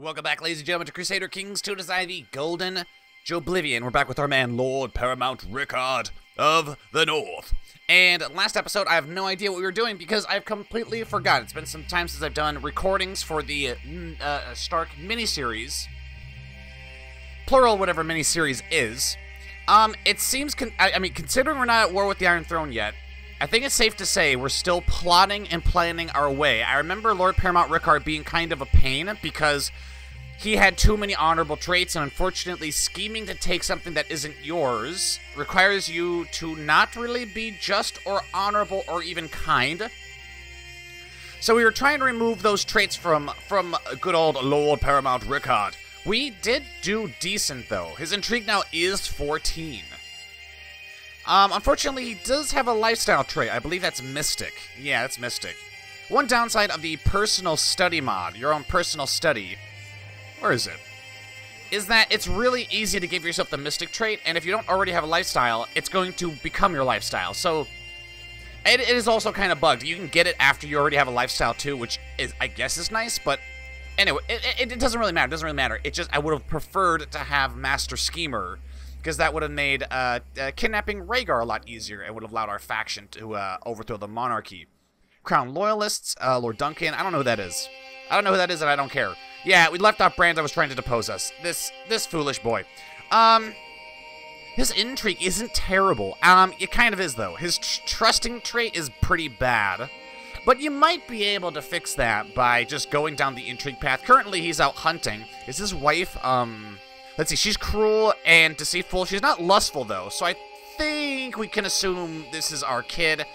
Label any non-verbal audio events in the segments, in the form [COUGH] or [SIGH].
Welcome back, ladies and gentlemen, to Crusader Kings 2 Design the Golden Joeblivion. We're back with our man, Lord Paramount Rickard of the North. And last episode, I have no idea what we were doing because I've completely forgotten. It's been some time since I've done recordings for the uh, uh, Stark miniseries. Plural, whatever miniseries is. Um, it seems, I, I mean, considering we're not at war with the Iron Throne yet, I think it's safe to say we're still plotting and planning our way. I remember Lord Paramount Rickard being kind of a pain because he had too many honorable traits, and unfortunately, scheming to take something that isn't yours requires you to not really be just or honorable or even kind. So we were trying to remove those traits from from good old Lord Paramount Rickard. We did do decent though. His intrigue now is 14. Um, unfortunately, he does have a lifestyle trait. I believe that's Mystic. Yeah, that's Mystic. One downside of the personal study mod, your own personal study, where is it? Is that it's really easy to give yourself the Mystic trait, and if you don't already have a lifestyle, it's going to become your lifestyle. So, it, it is also kind of bugged. You can get it after you already have a lifestyle too, which is, I guess, is nice, but anyway, it, it, it doesn't really matter. It doesn't really matter. It just, I would have preferred to have Master Schemer because that would have made uh, uh, kidnapping Rhaegar a lot easier. It would have allowed our faction to uh, overthrow the monarchy. Crown Loyalists, uh, Lord Duncan, I don't know who that is. I don't know who that is and I don't care. Yeah, we left off Brand. I was trying to depose us. This, this foolish boy. Um, his intrigue isn't terrible. Um, it kind of is though. His tr trusting trait is pretty bad. But you might be able to fix that by just going down the intrigue path. Currently, he's out hunting. Is his wife, um, Let's see, she's cruel and deceitful. She's not lustful, though, so I think we can assume this is our kid.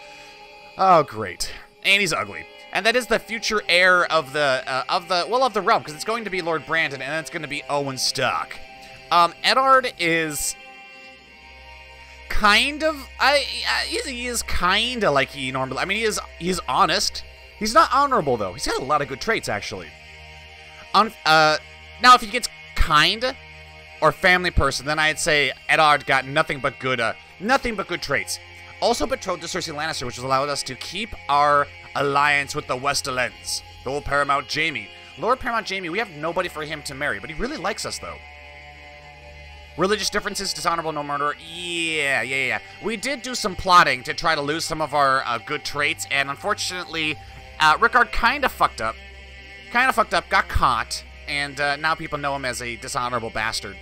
Oh, great. And he's ugly. And that is the future heir of the, uh, of the, well, of the realm, because it's going to be Lord Brandon, and it's going to be Owen Stark. Um, Eddard is kind of, I, uh, he is kind of like he normally, I mean, he is, he's honest. He's not honorable, though. He's got a lot of good traits, actually. Un uh, now, if he gets kind, or family person, then I'd say Eddard got nothing but good, uh, nothing but good traits. Also betrothed to Cersei Lannister, which has allowed us to keep our alliance with the Westerlands. Lord Paramount Jaime. Lord Paramount Jaime, we have nobody for him to marry, but he really likes us, though. Religious differences, dishonorable, no murder. Yeah, yeah, yeah. We did do some plotting to try to lose some of our uh, good traits, and unfortunately, uh, Rickard kind of fucked up. Kind of fucked up, got caught, and uh, now people know him as a dishonorable bastard.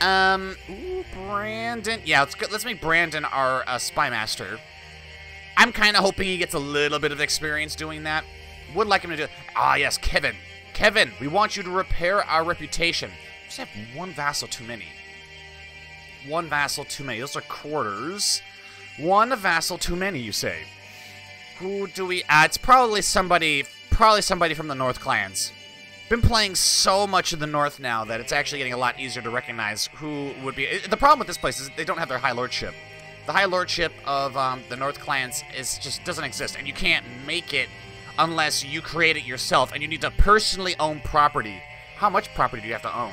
Um, ooh, Brandon. Yeah, let's go, let's make Brandon our uh, spy master. I'm kind of hoping he gets a little bit of experience doing that. Would like him to do. Ah, yes, Kevin. Kevin, we want you to repair our reputation. We just have one vassal too many. One vassal too many. Those are quarters. One vassal too many, you say. Who do we? Uh, it's probably somebody. Probably somebody from the North clans been playing so much in the north now that it's actually getting a lot easier to recognize who would be. The problem with this place is they don't have their high lordship. The high lordship of um, the North clans is just doesn't exist, and you can't make it unless you create it yourself, and you need to personally own property. How much property do you have to own?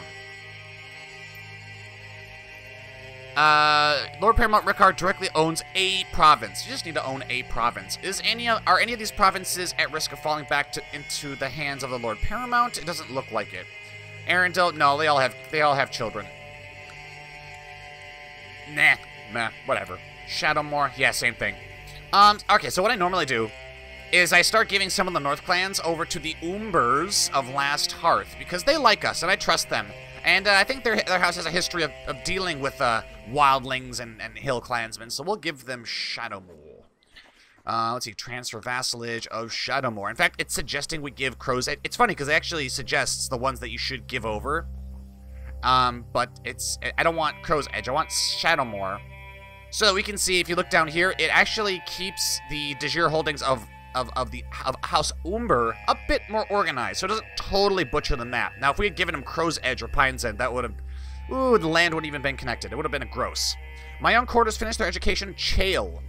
Uh, Lord Paramount Rickard directly owns a province. You just need to own a province. Is any of, are any of these provinces at risk of falling back to, into the hands of the Lord Paramount? It doesn't look like it. Arendelle, no, they all have they all have children. Nah, nah, whatever. Shadowmoor, yeah, same thing. Um, okay, so what I normally do is I start giving some of the North clans over to the Umbers of Last Hearth because they like us and I trust them. And uh, I think their, their house has a history of, of dealing with uh, wildlings and, and hill clansmen, so we'll give them Shadowmoor. Uh, let's see, transfer vassalage of Shadowmoor. In fact, it's suggesting we give Crow's. It's funny because it actually suggests the ones that you should give over. Um, but it's I don't want Crow's Edge. I want Shadowmoor. So that we can see if you look down here, it actually keeps the de jure holdings of of, of the of House Umber a bit more organized, so it doesn't totally butcher the map. Now, if we had given him Crow's Edge or Pine's End, that would have... Ooh, the land wouldn't even been connected. It would have been a gross. My young courtiers finished their education. Chael.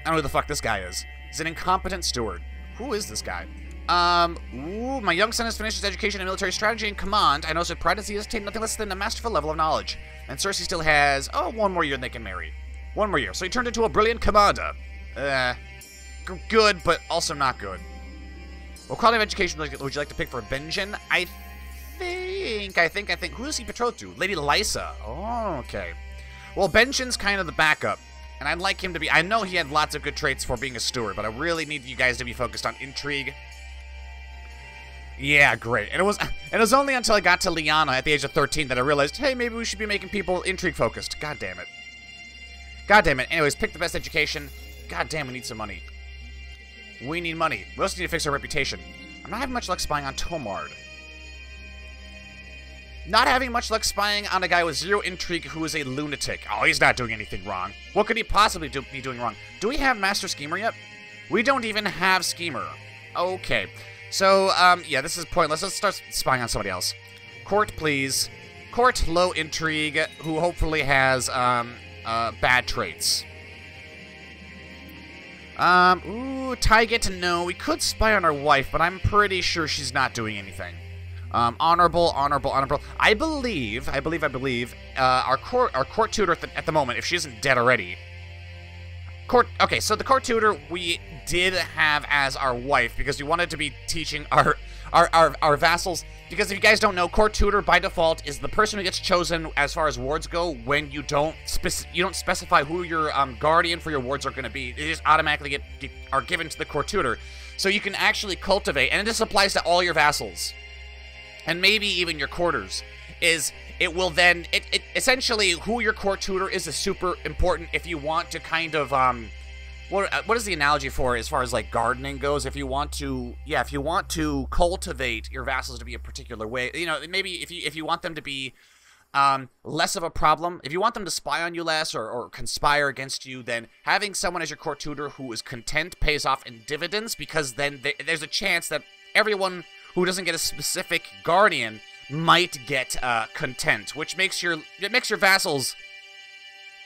I don't know who the fuck this guy is. He's an incompetent steward. Who is this guy? Um, ooh, my young son has finished his education in military strategy and command. I know so pride as he has attained nothing less than a masterful level of knowledge. And Cersei still has, oh, one more year and they can marry. One more year. So he turned into a brilliant commander. Uh, good, but also not good. What quality of education would you like to pick for Benjen? I think, I think, I think. Who is he betrothed to? Lady Lysa. Oh, okay. Well, Benjen's kind of the backup. And I'd like him to be... I know he had lots of good traits for being a steward, but I really need you guys to be focused on intrigue. Yeah, great. And it was and it was only until I got to Lyanna at the age of 13 that I realized, hey, maybe we should be making people intrigue focused. God damn it. God damn it. Anyways, pick the best education. God damn, we need some money. We need money. We also need to fix our reputation. I'm not having much luck spying on Tomard. Not having much luck spying on a guy with zero intrigue who is a lunatic. Oh, he's not doing anything wrong. What could he possibly do, be doing wrong? Do we have Master Schemer yet? We don't even have Schemer. Okay. So, um, yeah, this is pointless. Let's start spying on somebody else. Court, please. Court, low intrigue, who hopefully has, um, uh, bad traits. Um, ooh, Tyget, no. We could spy on our wife, but I'm pretty sure she's not doing anything. Um, honorable, honorable, honorable. I believe, I believe, I believe, uh, our court, our court tutor at the, at the moment, if she isn't dead already. Court, okay, so the court tutor we did have as our wife because we wanted to be teaching our, our, our, our vassals. Because if you guys don't know, court tutor by default is the person who gets chosen as far as wards go when you don't you don't specify who your um, guardian for your wards are going to be. They just automatically get, get are given to the court tutor, so you can actually cultivate, and this applies to all your vassals and maybe even your courtiers, is it will then, it, it essentially who your court tutor is is super important if you want to kind of, um, what, uh, what is the analogy for as far as like gardening goes? If you want to, yeah, if you want to cultivate your vassals to be a particular way, you know, maybe if you, if you want them to be, um, less of a problem. If you want them to spy on you less or, or conspire against you, then having someone as your court tutor who is content pays off in dividends because then they, there's a chance that everyone who doesn't get a specific guardian might get uh, content, which makes your it makes your vassals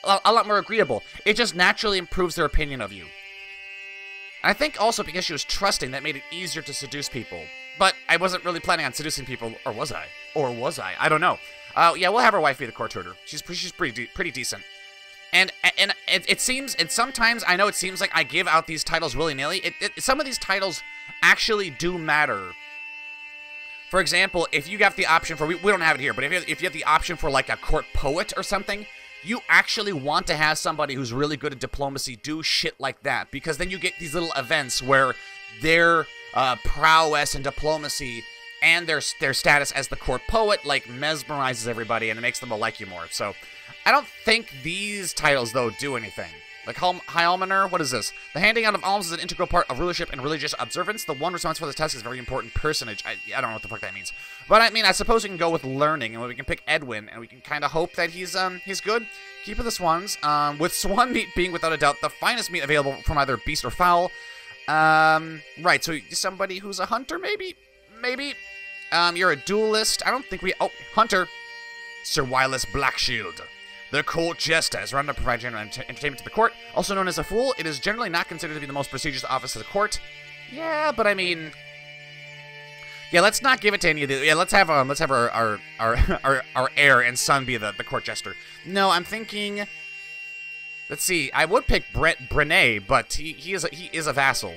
a, lot more agreeable. It just naturally improves their opinion of you. I think also because she was trusting, that made it easier to seduce people. But I wasn't really planning on seducing people, or was I? Or was I? I don't know. Uh, yeah, we'll have our wife be the court tutor. She's she's pretty de pretty decent. And and it, it, seems, and sometimes I know it seems like I give out these titles willy nilly. It, it, some of these titles actually do matter for example, if you got the option for, we, we don't have it here, but if you, if you have the option for like a court poet or something, you actually want to have somebody who's really good at diplomacy do shit like that because then you get these little events where their uh, prowess and diplomacy and their their status as the court poet like mesmerizes everybody and it makes them like you more. So I don't think these titles though do anything. Like High Almoner, what is this? The handing out of alms is an integral part of rulership and religious observance. The one responsible for this task is a very important personage. I, I don't know what the fuck that means. But I mean, I suppose we can go with learning, and we can pick Edwin, and we can kind of hope that he's um he's good. Keep of the Swans, um, with swan [LAUGHS] meat being without a doubt the finest meat available from either beast or fowl. Um, right, so somebody who's a hunter, maybe? Maybe? Um, you're a duelist. I don't think we... Oh, hunter. Sir Wireless Blackshield. The court jester is run to provide general ent entertainment to the court. Also known as a fool, it is generally not considered to be the most prestigious office of the court. Yeah, but I mean, yeah, let's not give it to any of the. Yeah, let's have um, let's have our our our [LAUGHS] our, our heir and son be the the court jester. No, I'm thinking. Let's see. I would pick Brett Brené, but he he is a, he is a vassal.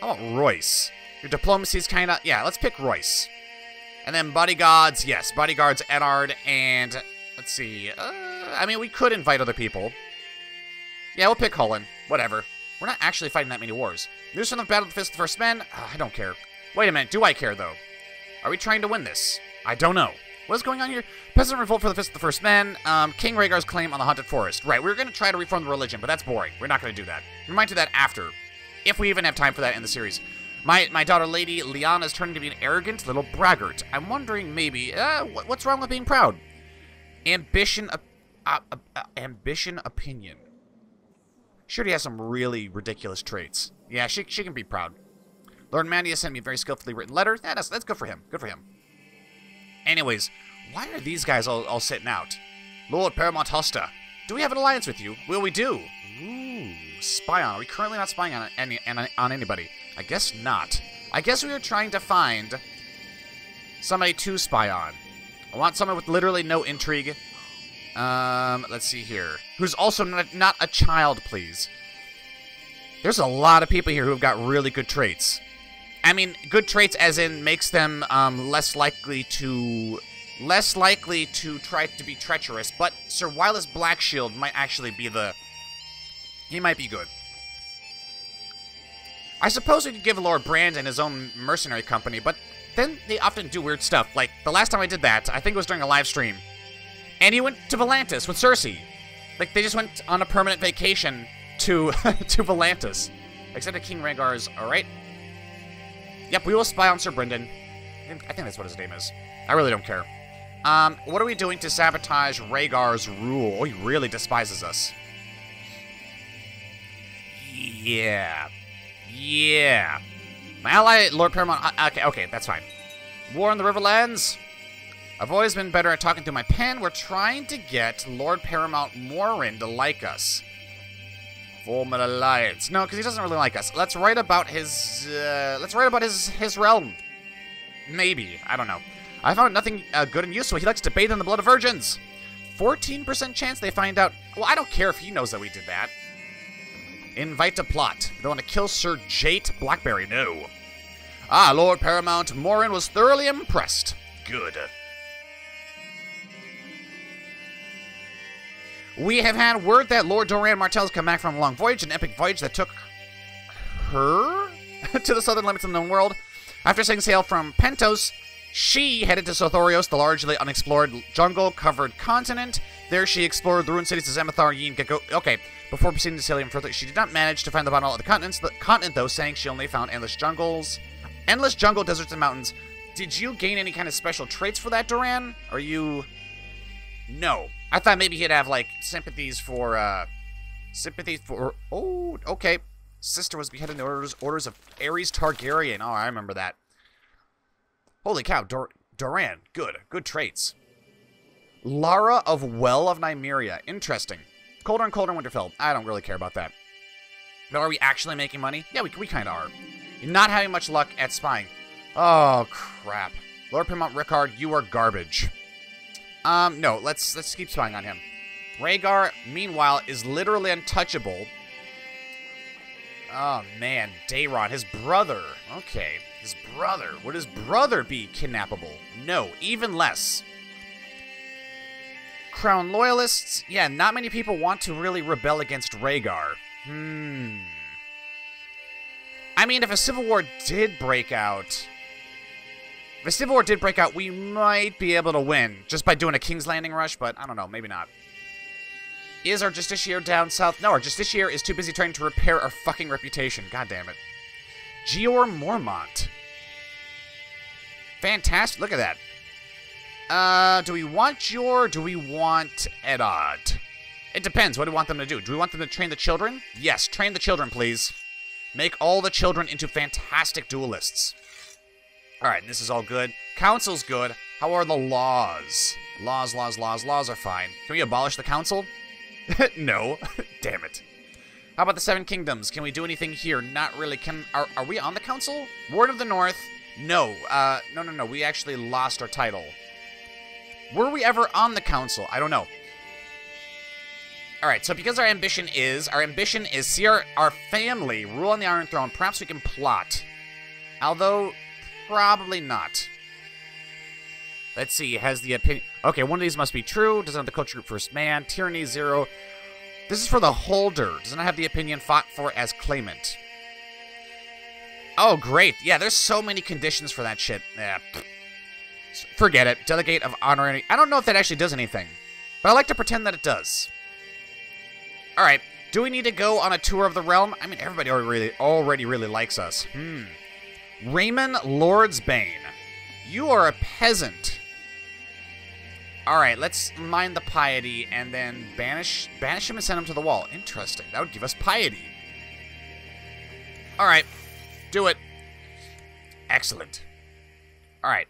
How about Royce? Your diplomacy is kind of yeah. Let's pick Royce. And then bodyguards, yes, bodyguards Eddard and let's see. Uh, I mean, we could invite other people. Yeah, we'll pick Cullen. Whatever. We're not actually fighting that many wars. News from the Battle of the Fist of the First Men? Uh, I don't care. Wait a minute, do I care, though? Are we trying to win this? I don't know. What is going on here? Peasant revolt for the Fist of the First Men. Um, King Rhaegar's claim on the Haunted Forest. Right, we are going to try to reform the religion, but that's boring. We're not going to do that. We might do that after. If we even have time for that in the series. My, my daughter, Lady Lyanna, is turning to be an arrogant little braggart. I'm wondering, maybe, uh, what's wrong with being proud? Ambition, uh, uh, uh, ambition opinion. Sure, he has some really ridiculous traits. Yeah, she, she can be proud. Lord Mandia sent me a very skillfully written letter. Yeah, that's, that's good for him. Good for him. Anyways, why are these guys all, all sitting out? Lord Paramount Hoster, do we have an alliance with you? Will we do? Ooh, spy on. Are we currently not spying on any on anybody? I guess not. I guess we are trying to find somebody to spy on. I want someone with literally no intrigue, um, let's see here. Who's also not, not a child, please. There's a lot of people here who have got really good traits. I mean, good traits as in makes them um, less likely to less likely to try to be treacherous. But Sir Wireless Blackshield might actually be the he might be good. I suppose we could give Lord Brandon his own mercenary company, but then they often do weird stuff. Like the last time I did that, I think it was during a live stream, and he went to Volantis with Cersei. Like they just went on a permanent vacation to [LAUGHS] to Volantis. Except that King Rhaegar's alright. Yep, we will spy on Sir Brendan. I think that's what his name is. I really don't care. Um, what are we doing to sabotage Rhaegar's rule? Oh, he really despises us. Yeah. Yeah. My ally, Lord Paramount... Uh, okay, okay, that's fine. War in the Riverlands? I've always been better at talking through my pen. We're trying to get Lord Paramount Morin to like us. Form an alliance. No, because he doesn't really like us. Let's write about his... Uh, let's write about his, his realm. Maybe. I don't know. I found nothing uh, good and useful. He likes to bathe in the blood of virgins. 14% chance they find out. Well, I don't care if he knows that we did that. Invite to plot. They want to kill Sir Jate Blackberry. No. Ah, Lord Paramount Morin was thoroughly impressed. Good. We have had word that Lord Doran Martell has come back from a long voyage, an epic voyage that took her [LAUGHS] to the southern limits of the known world. After setting sail from Pentos, she headed to Sothoryos, the largely unexplored jungle-covered continent. There she explored the ruined cities of Zamettar, Yeen, Gecko... Okay, before proceeding to sail even further, she did not manage to find the bottom of the continents. The continent, though, saying she only found endless jungles. Endless jungle, deserts, and mountains. Did you gain any kind of special traits for that, Doran? Are you... No. I thought maybe he'd have, like, sympathies for, uh... Sympathies for... Oh, okay. Sister was beheaded in the orders, orders of Aerys Targaryen. Oh, I remember that. Holy cow, Dor Doran. Good. Good traits. Lara of Well of Nymeria. Interesting. Colder and colder Winterfell. I don't really care about that. But are we actually making money? Yeah, we, we kind of are. You're not having much luck at spying. Oh, crap. Lord Paramount Rickard, you are garbage. Um, no, let's let's keep spying on him. Rhaegar, meanwhile, is literally untouchable. Oh, man. Daeron, his brother. Okay. His brother. Would his brother be kidnappable? No, even less. Crown loyalists? Yeah, not many people want to really rebel against Rhaegar. Hmm. I mean, if a civil war did break out... If civil war did break out, we might be able to win just by doing a King's Landing rush, but I don't know, maybe not. Is our Justiciar down south? No, our Justiciar is too busy trying to repair our fucking reputation. God damn it. Jeor Mormont. Fantastic. Look at that. Uh, do we want Jeor? Do we want Eddard? It depends. What do we want them to do? Do we want them to train the children? Yes, train the children, please. Make all the children into fantastic duelists. Alright, this is all good. Council's good. How are the laws? Laws, laws, laws, laws are fine. Can we abolish the council? [LAUGHS] no. [LAUGHS] Damn it. How about the Seven Kingdoms? Can we do anything here? Not really. Can Are, are we on the council? Ward of the North? No. Uh, no, no, no. We actually lost our title. Were we ever on the council? I don't know. Alright, so because our ambition is, our ambition is see our, our family rule on the Iron Throne, perhaps we can plot. Although, probably not. Let's see, has the opinion... Okay, one of these must be true. Doesn't have the culture group first man. Tyranny zero. This is for the holder. Does not have the opinion fought for as claimant. Oh, great. Yeah, there's so many conditions for that shit. Yeah. Forget it. Delegate of honor. I don't know if that actually does anything. But I like to pretend that it does. Alright, do we need to go on a tour of the realm? I mean, everybody already really, already really likes us. Hmm. Raymond Lordsbane. You are a peasant. Alright, let's mind the piety and then banish banish him and send him to the wall. Interesting. That would give us piety. Alright. Do it. Excellent. Alright.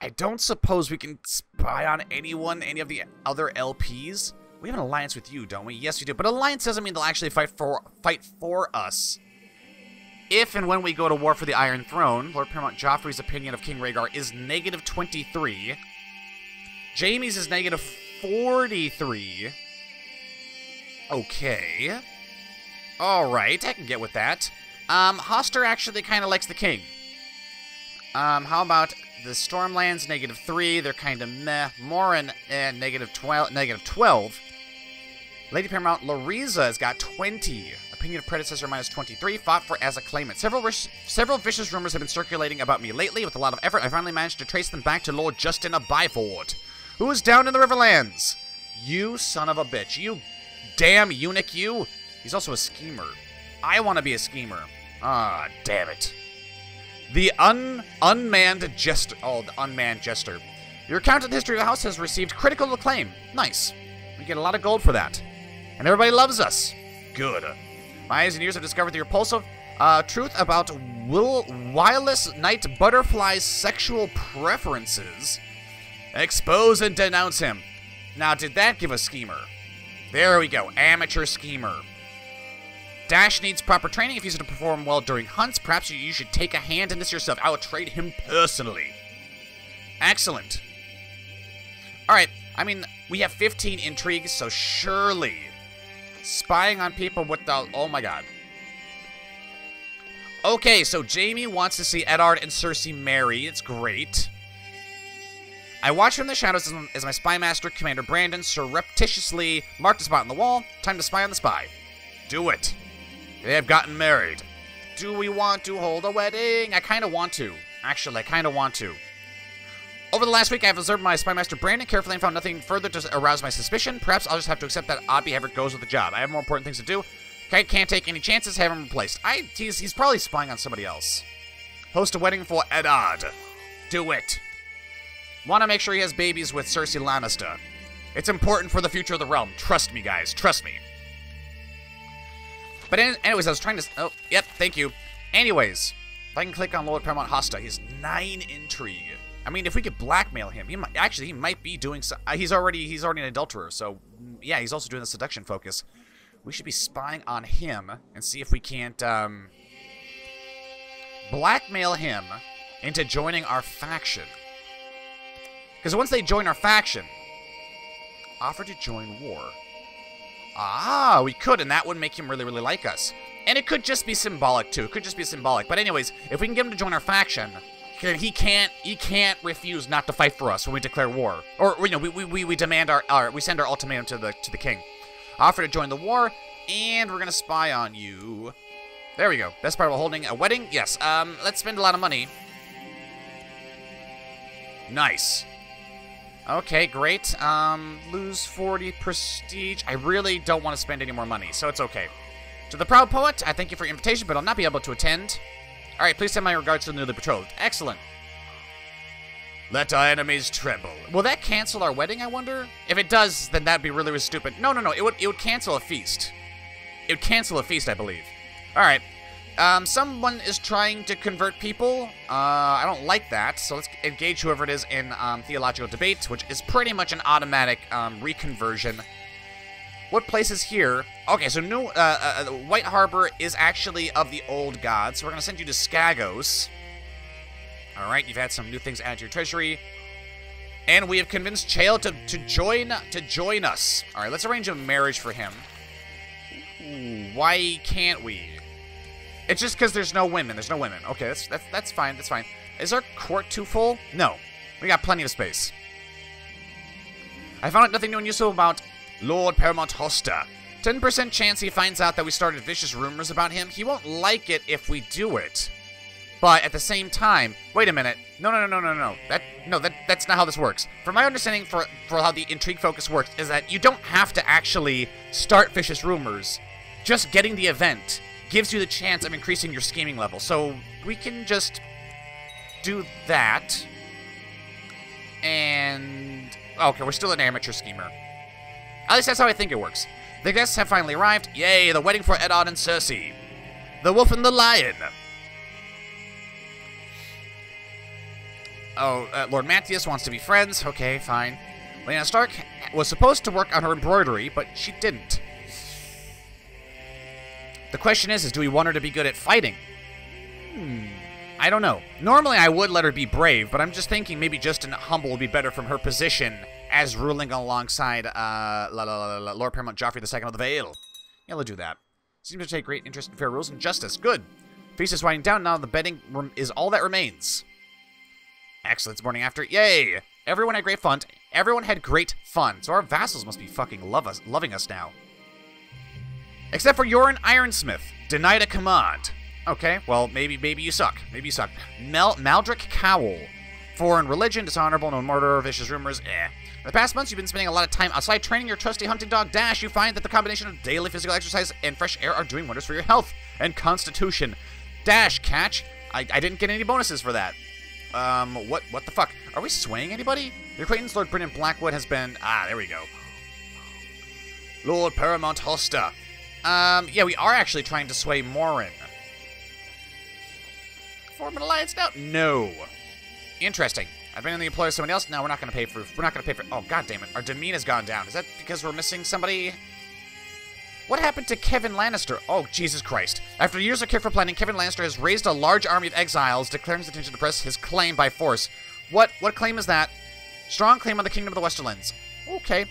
I don't suppose we can spy on anyone, any of the other LPs. We have an alliance with you, don't we? Yes, we do. But alliance doesn't mean they'll actually fight for fight for us. If and when we go to war for the Iron Throne, Lord Paramount Joffrey's opinion of King Rhaegar is negative 23. Jaime's is negative 43. Okay. Alright, I can get with that. Um, Hoster actually kind of likes the king. Um, how about the Stormlands, negative 3, they're kind of meh. Morin, eh, negative 12, negative 12. Lady Paramount Loriza has got 20. Opinion of Predecessor minus 23. Fought for as a claimant. Several, several vicious rumors have been circulating about me lately. With a lot of effort, I finally managed to trace them back to Lord Justin of Byford, who is down in the Riverlands. You son of a bitch. You damn eunuch, you. He's also a schemer. I want to be a schemer. Ah, damn it. The un unmanned jester. Oh, the unmanned jester. Your account of the history of the house has received critical acclaim. Nice. We get a lot of gold for that. And everybody loves us. Good. My eyes and ears have discovered the repulsive uh, truth about Will Wireless Night Butterfly's sexual preferences. Expose and denounce him. Now, did that give a schemer? There we go. Amateur schemer. Dash needs proper training if he's to perform well during hunts. Perhaps you, should take a hand in this yourself. I will trade him personally. Excellent. Alright, I mean, we have 15 intrigues, so surely spying on people with the... Oh my god. Okay, so Jaime wants to see Eddard and Cersei marry. It's great. I watch from the shadows as my spy master, Commander Brandon, surreptitiously marked a spot on the wall. Time to spy on the spy. Do it. They have gotten married. Do we want to hold a wedding? I kind of want to. Actually, I kind of want to. Over the last week, I have observed my spy master Brandon carefully and found nothing further to arouse my suspicion. Perhaps I'll just have to accept that odd behavior goes with the job. I have more important things to do. I can't take any chances, have him replaced. I, he's, he's probably spying on somebody else. Host a wedding for Eddard. Do it. Want to make sure he has babies with Cersei Lannister. It's important for the future of the realm. Trust me, guys. Trust me. But anyways, I was trying to... Oh, yep, thank you. Anyways, if I can click on Lord Paramount Hoster, he's 9 intrigue. I mean, if we could blackmail him, he might... Actually, he might be doing... So, uh, he's already he's already an adulterer, so... Mm, yeah, he's also doing the seduction focus. We should be spying on him and see if we can't, um... Blackmail him into joining our faction. Because once they join our faction... Offer to join war. Ah, we could, and that would make him really, really like us. And it could just be symbolic, too. It could just be symbolic. But anyways, if we can get him to join our faction, he can't he can't refuse not to fight for us when we declare war. Or, you know, we, we, we demand our, our, we send our ultimatum to the, to the king. Offer to join the war, and we're to spy on you. There we go. Best part of holding a wedding? Yes. Um, let's spend a lot of money. Nice. Okay, great. Um, lose 40 prestige. I really don't want to spend any more money, so it's okay. To the proud poet, I thank you for your invitation, but I'll not be able to attend. Alright, please send my regards to the newly betrothed. Excellent. Let our enemies tremble. Will that cancel our wedding, I wonder? If it does, then that'd be really, really stupid. No, no, no, it would, it would cancel a feast. It would cancel a feast, I believe. Alright, um, someone is trying to convert people. Uh, I don't like that, so let's engage whoever it is in um, theological debate, which is pretty much an automatic um, reconversion. What place is here? Okay, so New uh, uh, White Harbor is actually of the old gods, so we're going to send you to Skagos. All right, you've had some new things added to your treasury. And we have convinced Chael to, to join to join us. All right, let's arrange a marriage for him. Ooh, why can't we? It's just because there's no women. There's no women. Okay, that's, that's, that's fine. That's fine. Is our court too full? No. We got plenty of space. I found out nothing new and useful about Lord Paramount Hoster. 10% chance he finds out that we started vicious rumors about him. He won't like it if we do it. But at the same time, wait a minute. No, no, no, no, no, no. That no, that that's not how this works. From my understanding, for for how the intrigue focus works, is that you don't have to actually start vicious rumors. Just getting the event gives you the chance of increasing your scheming level. So we can just do that. And... Okay, we're still an amateur schemer. At least that's how I think it works. The guests have finally arrived. Yay, the wedding for Eddard and Cersei. The wolf and the lion. Oh, uh, Lord Matthias wants to be friends. Okay, fine. Lyanna Stark was supposed to work on her embroidery, but she didn't. The question is, is do we want her to be good at fighting? Hmm. I don't know. Normally I would let her be brave, but I'm just thinking maybe just an humble would be better from her position as ruling alongside uh, la, la, la, Lord Paramount Joffrey II of the Vale. Yeah, let's do that. Seems to take great interest in fair rules and justice. Good. Feast is winding down now. The bedding rem- is all that remains. Excellent. It's morning after. Yay! Everyone had great fun. Everyone had great fun. So our vassals must be fucking love us, loving us now. Except for you're Yorin Ironsmith. Denied a command. Okay, well, maybe maybe you suck. Maybe you suck. Mel Maldrick Cowl. Foreign religion, dishonorable, no murder, vicious rumors, eh. In the past months, you've been spending a lot of time outside training your trusty hunting dog, Dash. You find that the combination of daily physical exercise and fresh air are doing wonders for your health and constitution. Dash, catch. I, I didn't get any bonuses for that. Um, what what the fuck? Are we swaying anybody? Your acquaintance, Lord Brennan Blackwood, has been... Ah, there we go. Lord Paramount Hoster. Um, yeah, we are actually trying to sway Morin. Form an alliance now? No. Interesting. I've been in the employ of somebody else. No, we're not going to pay for. We're not going to pay for. Oh, god damn it! Our demesne has gone down. Is that because we're missing somebody? What happened to Kevin Lannister? Oh, Jesus Christ. After years of careful planning, Kevin Lannister has raised a large army of exiles, declaring his intention to press his claim by force. What what claim is that? Strong claim on the Kingdom of the Westerlands. Okay.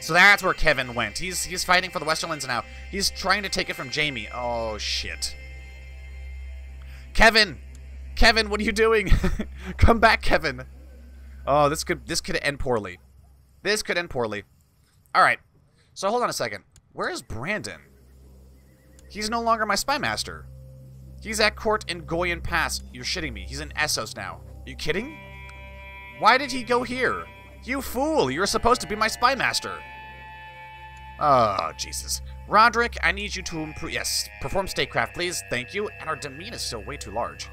So that's where Kevin went. He's he's fighting for the Westerlands now. He's trying to take it from Jaime. Oh shit. Kevin! Kevin, what are you doing? [LAUGHS] Come back, Kevin. Oh, this could this could end poorly. This could end poorly. All right. So hold on a second. Where is Brandon? He's no longer my spy master. He's at court in Goyen Pass. You're shitting me. He's in Essos now. Are you kidding? Why did he go here? You fool! You're supposed to be my spy master. Oh, Jesus. Roderick, I need you to improve. Yes, perform statecraft, please. Thank you. And our demesne is still way too large.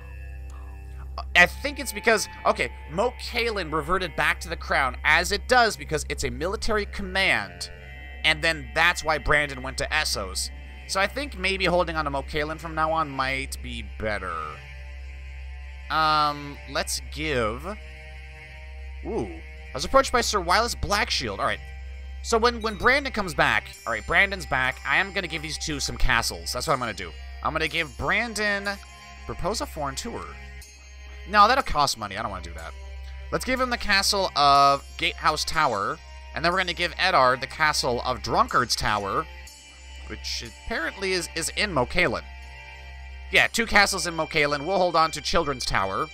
I think it's because, okay, Cailin reverted back to the crown, as it does because it's a military command. And then that's why Brandon went to Essos. So I think maybe holding on to Cailin from now on might be better. Um, let's give... Ooh. I was approached by Sir Wireless Blackshield. All right. So when, when Brandon comes back... All right, Brandon's back. I am going to give these two some castles. That's what I'm going to do. I'm going to give Brandon... Propose a foreign tour. No, that'll cost money. I don't want to do that. Let's give him the castle of Gatehouse Tower. And then we're going to give Eddard the castle of Drunkard's Tower. Which apparently is, is in Moat Cailin. Yeah, two castles in Moat Cailin. We'll hold on to Children's Tower.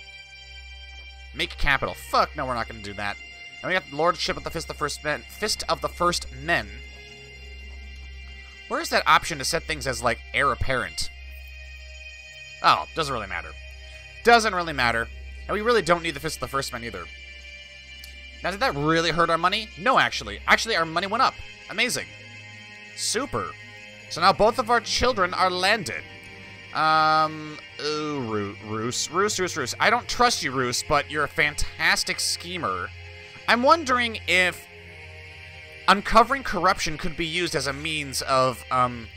Make capital. Fuck, no, we're not going to do that. And we got Lordship of the Fist of the First Men. Fist of the First Men. Where's that option to set things as, like, heir apparent? Oh, doesn't really matter. Doesn't really matter. And we really don't need the Fist of the First Man either. Now, did that really hurt our money? No, actually. Actually, our money went up. Amazing. Super. So now both of our children are landed. Um, ooh, Roose. Roose, Roose, Roose. I don't trust you, Roose, but you're a fantastic schemer. I'm wondering if uncovering corruption could be used as a means of, um,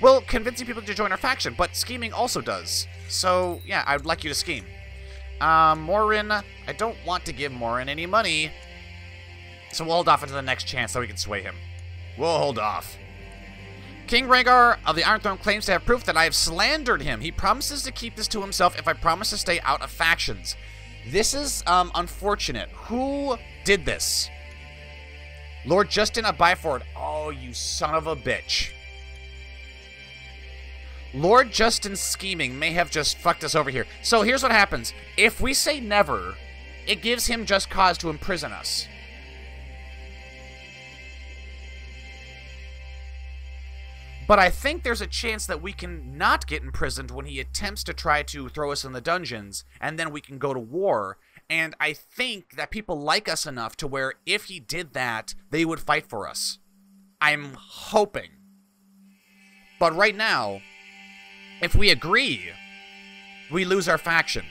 well, convincing people to join our faction, but scheming also does. So, yeah, I'd like you to scheme. Um, Morin, I don't want to give Morin any money, so we'll hold off until the next chance so we can sway him. We'll hold off. King Rhaegar of the Iron Throne claims to have proof that I have slandered him. He promises to keep this to himself if I promise to stay out of factions. This is um, unfortunate. Who did this? Lord Justin of Byford. Oh, you son of a bitch. Lord Justin's scheming may have just fucked us over here. So here's what happens. If we say never, it gives him just cause to imprison us. But I think there's a chance that we can not get imprisoned when he attempts to try to throw us in the dungeons, and then we can go to war. And I think that people like us enough to where if he did that, they would fight for us. I'm hoping. But right now, if we agree, we lose our faction.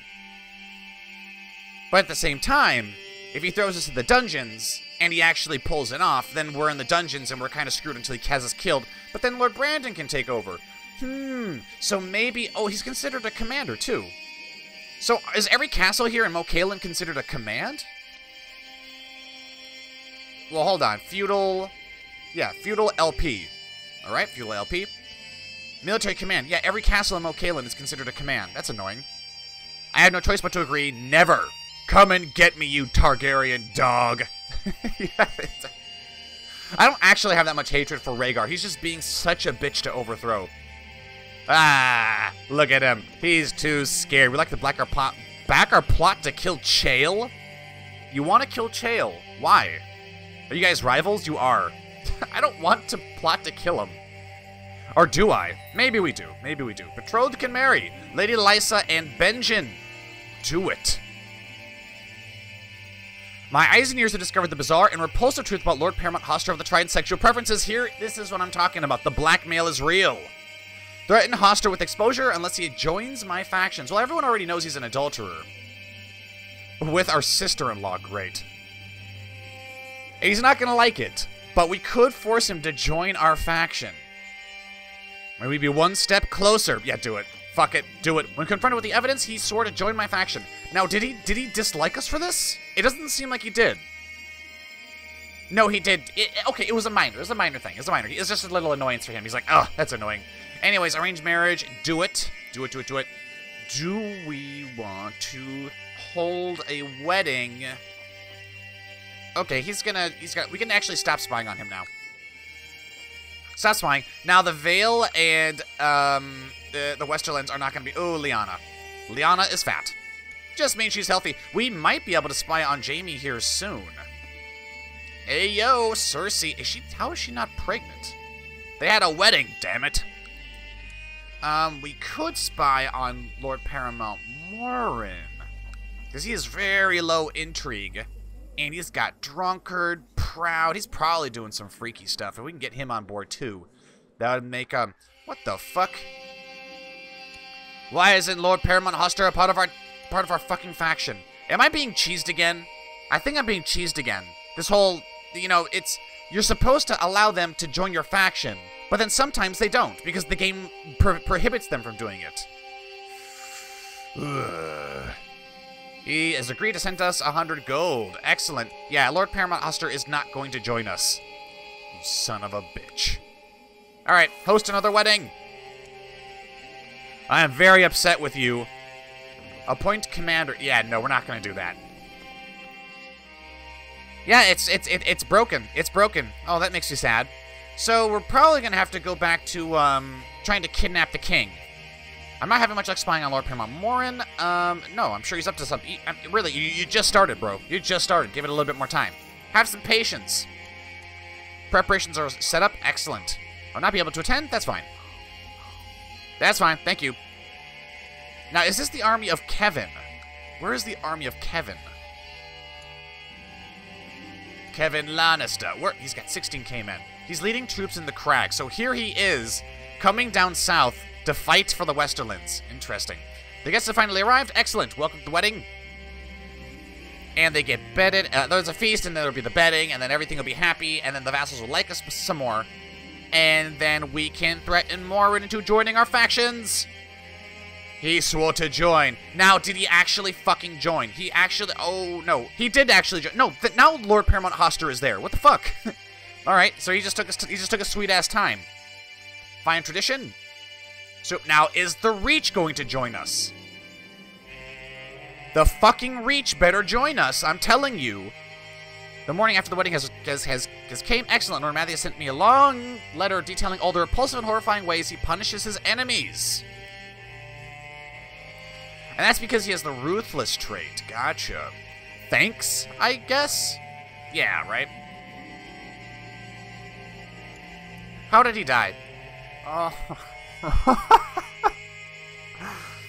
But at the same time, if he throws us in the dungeons, and he actually pulls it off, then we're in the dungeons and we're kind of screwed until he has us killed. But then Lord Brandon can take over. Hmm, so maybe... Oh, he's considered a commander, too. So is every castle here in Moat Cailin considered a command? Well, hold on. Feudal... Yeah, Feudal LP. Alright, Feudal LP. Military command. Yeah, every castle in Moat Cailin is considered a command. That's annoying. I have no choice but to agree. Never. Come and get me, you Targaryen dog. yeah, [LAUGHS] I don't actually have that much hatred for Rhaegar. He's just being such a bitch to overthrow. Ah, look at him. He's too scared. We like to back our plot, back our plot to kill Chael. You want to kill Chael? Why? Are you guys rivals? You are. [LAUGHS] I don't want to plot to kill him. Or do I? Maybe we do. Maybe we do. Betrothed can marry. Lady Lysa and Benjen. Do it. My eyes and ears have discovered the bizarre and repulsive truth about Lord Paramount Hoster of the Trident sexual preferences. Here, this is what I'm talking about. The blackmail is real. Threaten Hoster with exposure unless he joins my factions. Well, everyone already knows he's an adulterer. With our sister-in-law, great. He's not gonna like it, but we could force him to join our faction. Maybe be one step closer. Yeah, do it. Fuck it, do it. When confronted with the evidence, he swore to join my faction. Now, did he did he dislike us for this? It doesn't seem like he did. No, he did. It, okay, it was a minor. It was a minor thing. It was a minor. It's just a little annoyance for him. He's like, oh, that's annoying. Anyways, arranged marriage. Do it. Do it. Do it. Do it. Do we want to hold a wedding? Okay, he's gonna. He's got. We can actually stop spying on him now. Stop spying. Now the Vale and um the the Westerlands are not gonna be. Oh, Lyanna. Lyanna is fat. Just means she's healthy. We might be able to spy on Jaime here soon. Hey yo, Cersei. Is she? How is she not pregnant? They had a wedding. Damn it. Um, we could spy on Lord Paramount Morin. Because he is very low intrigue. And he's got drunkard, proud. He's probably doing some freaky stuff. If we can get him on board too, that would make, um, what the fuck? Why isn't Lord Paramount Hoster a part of our, part of our fucking faction? Am I being cheesed again? I think I'm being cheesed again. This whole, you know, it's, you're supposed to allow them to join your faction. But then sometimes they don't, because the game pro prohibits them from doing it. [SIGHS] Ugh. He has agreed to send us a hundred gold. Excellent. Yeah, Lord Paramount Hoster is not going to join us. You son of a bitch. Alright, host another wedding. I am very upset with you. Appoint commander. Yeah, no, we're not going to do that. Yeah, it's it's it, it's broken. It's broken. Oh, that makes you sad. So we're probably going to have to go back to um, trying to kidnap the king. I'm not having much luck spying on Lord Paramount Morin. Um, no, I'm sure he's up to something. Really, you, you just started, bro. You just started. Give it a little bit more time. Have some patience. Preparations are set up. Excellent. I'll not be able to attend. That's fine. That's fine. Thank you. Now, is this the army of Kevin? Where is the army of Kevin? Kevin Lannister. Where? He's got 16k men. He's leading troops in the crag. So here he is, coming down south to fight for the Westerlands. Interesting. The guests have finally arrived. Excellent. Welcome to the wedding. And they get bedded. Uh, there's a feast, and there'll be the bedding, and then everything will be happy, and then the vassals will like us some more. And then we can threaten Morin into joining our factions. He swore to join. Now, did he actually fucking join? He actually... Oh, no. He did actually join. No, now Lord Paramount Hoster is there. What the fuck? [LAUGHS] All right, so he just took a, he just took a sweet ass time. Fine tradition. So now is the Reach going to join us? The fucking Reach better join us. I'm telling you. The morning after the wedding has has has, has came excellent. Lord Matthew sent me a long letter detailing all the repulsive and horrifying ways he punishes his enemies. And that's because he has the ruthless trait. Gotcha. Thanks, I guess? Yeah, right? How did he die? Oh. [LAUGHS] [LAUGHS]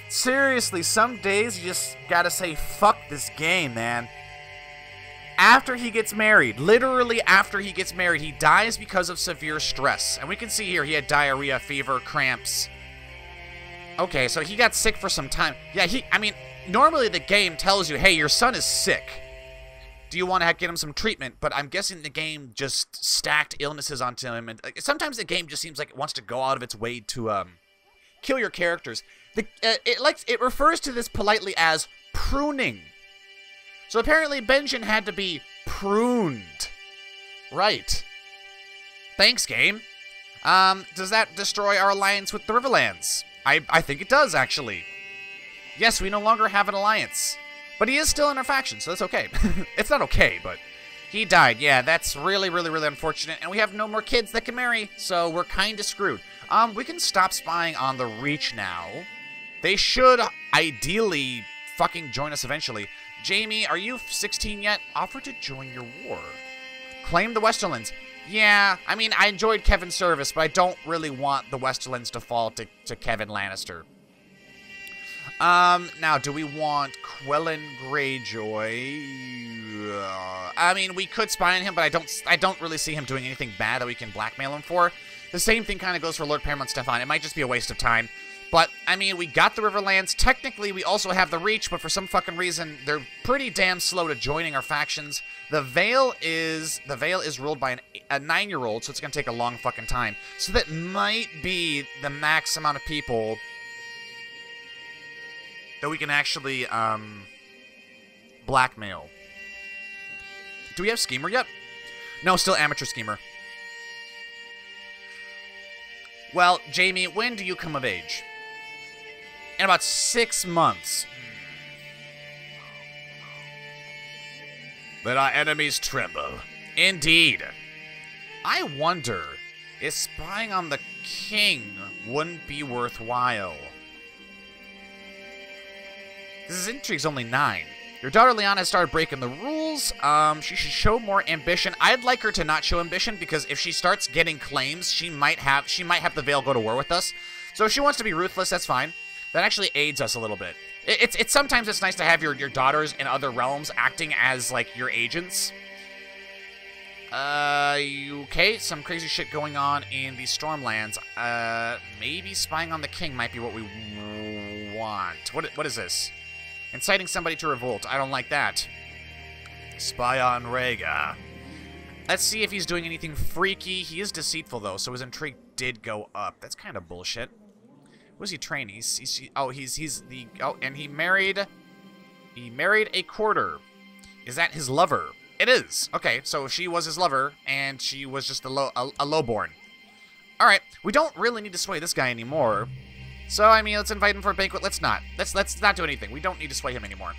Seriously, some days you just gotta say, fuck this game, man. After he gets married, literally after he gets married, he dies because of severe stress. And we can see here he had diarrhea, fever, cramps. Okay, so he got sick for some time. Yeah, he, I mean, normally the game tells you, hey, your son is sick do you want to get him some treatment? But I'm guessing the game just stacked illnesses onto him, and like, sometimes the game just seems like it wants to go out of its way to um, kill your characters. The uh, it likes it refers to this politely as pruning. So apparently Benjen had to be pruned. Right. Thanks, game. Um, does that destroy our alliance with the Riverlands? I, I think it does, actually. Yes, we no longer have an alliance. But he is still in our faction, so that's okay. [LAUGHS] it's not okay, but he died. Yeah, that's really, really, really unfortunate. And we have no more kids that can marry, so we're kind of screwed. Um, we can stop spying on the Reach now. They should ideally fucking join us eventually. Jaime, are you 16 yet? Offer to join your war. Claim the Westerlands. Yeah, I mean, I enjoyed Kevin's service, but I don't really want the Westerlands to fall to, to Kevan Lannister. Um, now, do we want Quellon Greyjoy? Uh, I mean, we could spy on him, but I don't I don't really see him doing anything bad that we can blackmail him for. The same thing kind of goes for Lord Paramount Stefan. It might just be a waste of time. But, I mean, we got the Riverlands. Technically, we also have the Reach, but for some fucking reason, they're pretty damn slow to joining our factions. The Vale is... The Vale is ruled by an, a nine-year-old, so it's gonna take a long fucking time. So that might be the max amount of people that we can actually, um... Blackmail. Do we have Schemer yet? No, still Amateur Schemer. Well, Jaime, when do you come of age? In about six months. Let our enemies tremble. Indeed. I wonder if spying on the king wouldn't be worthwhile. This intrigue's only nine. Your daughter has started breaking the rules. Um, she should show more ambition. I'd like her to not show ambition because if she starts getting claims, she might have she might have the Vale go to war with us. So if she wants to be ruthless, that's fine. That actually aids us a little bit. It, it's it's sometimes it's nice to have your your daughters in other realms acting as like your agents. Uh, okay, some crazy shit going on in the Stormlands. Uh, maybe spying on the king might be what we want. What what is this? Inciting somebody to revolt. I don't like that. Spy on Rhaegar. Let's see if he's doing anything freaky. He is deceitful, though, so his intrigue did go up. That's kind of bullshit. Who's he train? He's, he's, oh, he's, he's the, oh, and he married, he married a courtier. Is that his lover? It is. Okay, so she was his lover, and she was just a, low, a, a lowborn. Alright, we don't really need to sway this guy anymore. So, I mean, let's invite him for a banquet. Let's not. Let's let's not do anything. We don't need to sway him anymore.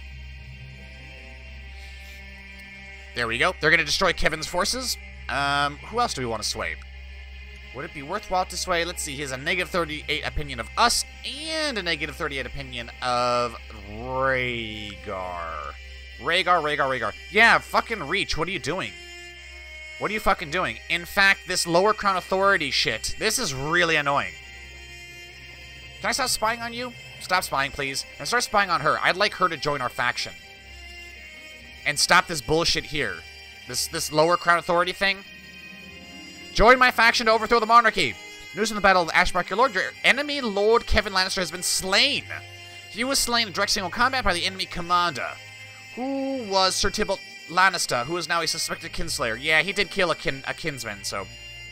There we go. They're going to destroy Kevan's forces. Um, who else do we want to sway? Would it be worthwhile to sway? Let's see. He has a negative 38 opinion of us and a negative 38 opinion of Rhaegar. Rhaegar, Rhaegar, Rhaegar. Yeah, fucking Reach. What are you doing? What are you fucking doing? In fact, this lower crown authority shit, this is really annoying. Can I stop spying on you? Stop spying, please. And start spying on her. I'd like her to join our faction. And stop this bullshit here. This this lower crown authority thing. Join my faction to overthrow the monarchy. News from the Battle of Ashemark, your lord, your enemy Lord Kevan Lannister has been slain. He was slain in direct single combat by the enemy commander, who was Sir Tybalt Lannister, who is now a suspected kinslayer. Yeah, he did kill a kin a kinsman, so...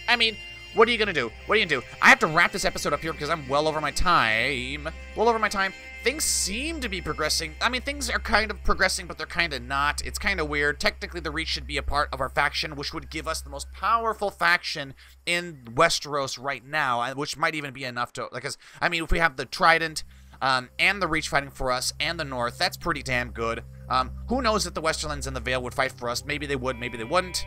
I mean, what are you gonna do? What are you gonna do? I have to wrap this episode up here because I'm well over my time. Well over my time. Things seem to be progressing. I mean, things are kind of progressing, but they're kind of not. It's kind of weird. Technically, the Reach should be a part of our faction, which would give us the most powerful faction in Westeros right now, which might even be enough to... Because, I mean, if we have the Trident um, and the Reach fighting for us and the North, that's pretty damn good. Um, who knows if the Westerlands and the Vale would fight for us? Maybe they would, maybe they wouldn't.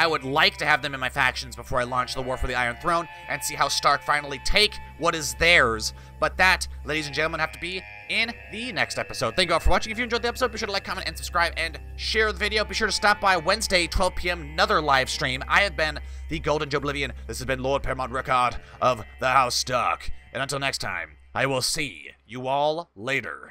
I would like to have them in my factions before I launch the War for the Iron Throne and see how Stark finally take what is theirs. But that, ladies and gentlemen, have to be in the next episode. Thank you all for watching. If you enjoyed the episode, be sure to like, comment, and subscribe, and share the video. Be sure to stop by Wednesday, 12 p.m., another live stream. I have been the Golden Oblivion. This has been Lord Paramount Rickard of the House Stark. And until next time, I will see you all later.